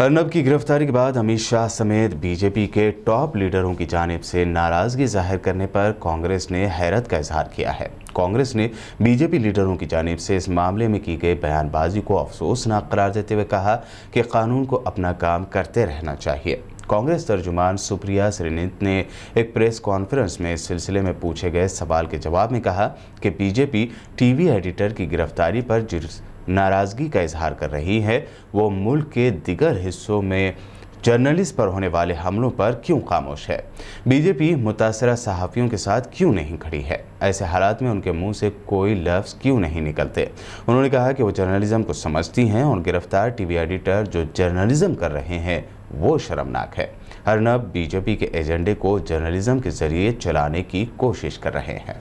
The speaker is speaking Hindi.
अर्नब की गिरफ्तारी के बाद अमित शाह समेत बीजेपी के टॉप लीडरों की जानब से नाराज़गी ज़ाहिर करने पर कांग्रेस ने हैरत का इजहार किया है। कांग्रेस ने बीजेपी लीडरों की जानब से इस मामले में की गई बयानबाजी को अफसोसनाक करार देते हुए कहा कि कानून को अपना काम करते रहना चाहिए। कांग्रेस तर्जुमान सुप्रिया श्रीनित ने एक प्रेस कॉन्फ्रेंस में इस सिलसिले में पूछे गए सवाल के जवाब में कहा कि बीजेपी टीवी एडिटर की गिरफ्तारी पर जिस नाराज़गी का इजहार कर रही है। वो मुल्क के दिगर हिस्सों में जर्नलिस्ट पर होने वाले हमलों पर क्यों खामोश है? बीजेपी मुतासरा सहाफ़ियों के साथ क्यों नहीं खड़ी है? ऐसे हालात में उनके मुँह से कोई लफ्ज़ क्यों नहीं निकलते? उन्होंने कहा कि वो जर्नलिज्म को समझती हैं और गिरफ़्तार टीवी एडिटर जो जर्नलिज्म कर रहे हैं, वो शर्मनाक है। अर्नब बीजेपी के एजेंडे को जर्नलिज्म के ज़रिए चलाने की कोशिश कर रहे हैं।